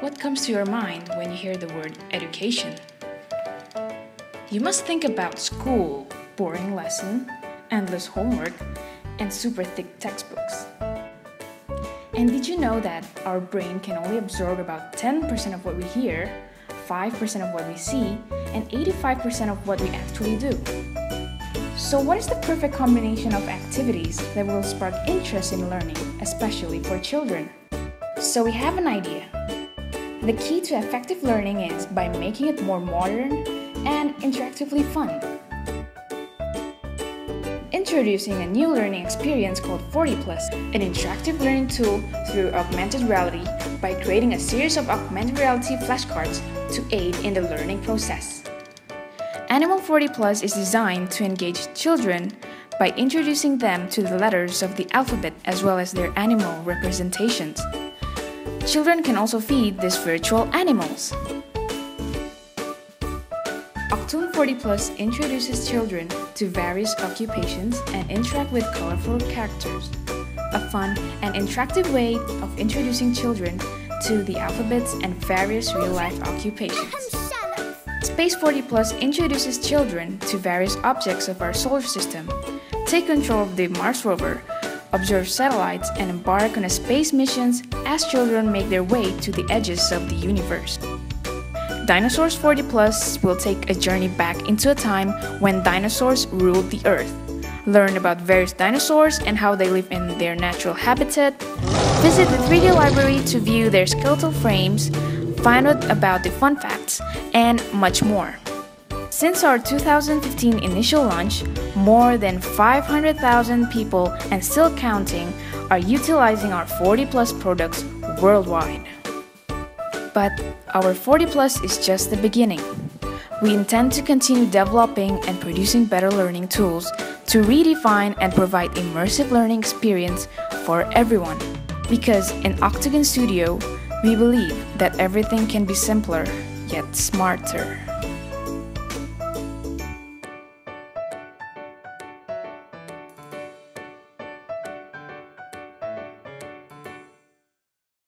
What comes to your mind when you hear the word education? You must think about school, boring lesson, endless homework, and super thick textbooks. And did you know that our brain can only absorb about 10% of what we hear, 5% of what we see, and 85% of what we actually do? So, what is the perfect combination of activities that will spark interest in learning, especially for children? So, we have an idea. The key to effective learning is by making it more modern and interactively fun. Introducing a new learning experience called 4D+, an interactive learning tool through augmented reality by creating a series of augmented reality flashcards to aid in the learning process. Animal 4D+ is designed to engage children by introducing them to the letters of the alphabet as well as their animal representations. Children can also feed these virtual animals. Octaland 40 Plus introduces children to various occupations and interact with colorful characters. A fun and interactive way of introducing children to the alphabets and various real-life occupations. Space 4D+ introduces children to various objects of our solar system. Take control of the Mars rover observe satellites, and embark on space missions as children make their way to the edges of the universe. Dinosaurs 4D+ will take a journey back into a time when dinosaurs ruled the earth. Learn about various dinosaurs and how they live in their natural habitat. Visit the 3D library to view their skeletal frames, find out about the fun facts, and much more. Since our 2015 initial launch, more than 500,000 people and still counting are utilizing our 4D+ products worldwide. But our 4D+ is just the beginning. We intend to continue developing and producing better learning tools to redefine and provide immersive learning experience for everyone. Because in Octagon Studio, we believe that everything can be simpler yet smarter.